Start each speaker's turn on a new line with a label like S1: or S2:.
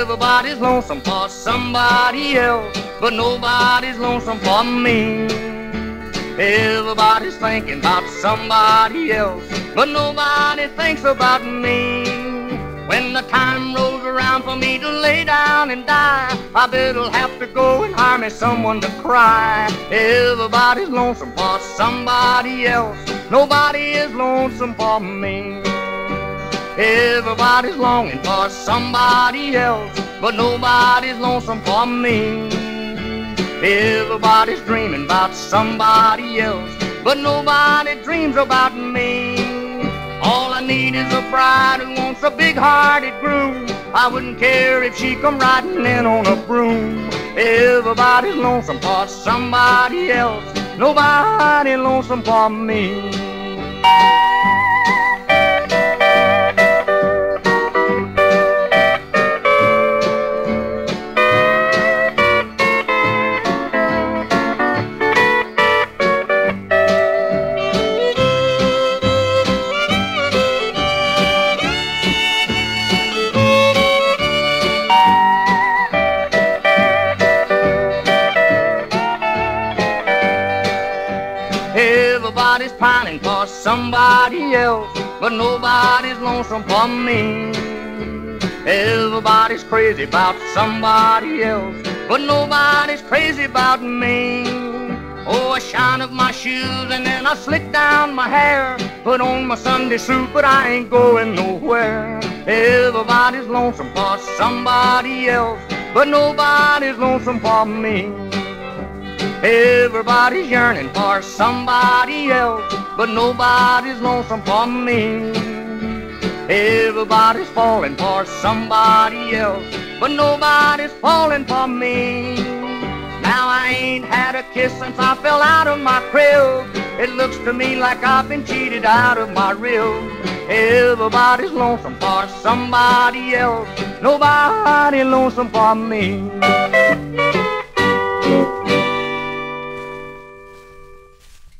S1: Everybody's lonesome for somebody else, but nobody's lonesome for me. Everybody's thinking about somebody else, but nobody thinks about me. When the time rolls around for me to lay down and die, I better'll have to go and hire me someone to cry. Everybody's lonesome for somebody else, nobody is lonesome for me. Everybody's longing for somebody else, but nobody's lonesome for me. Everybody's dreaming about somebody else, but nobody dreams about me. All I need is a bride who wants a big-hearted groom. I wouldn't care if she come riding in on a broom. Everybody's lonesome for somebody else, nobody lonesome for me. Everybody's pining for somebody else, but nobody's lonesome for me. Everybody's crazy about somebody else, but nobody's crazy about me. Oh, I shine up my shoes and then I slick down my hair. Put on my Sunday suit, but I ain't going nowhere. Everybody's lonesome for somebody else, but nobody's lonesome for me. Everybody's yearning for somebody else, but nobody's lonesome for me. Everybody's falling for somebody else, but nobody's falling for me. Now I ain't had a kiss since I fell out of my crib. It looks to me like I've been cheated out of my rib. Everybody's lonesome for somebody else, nobody lonesome for me.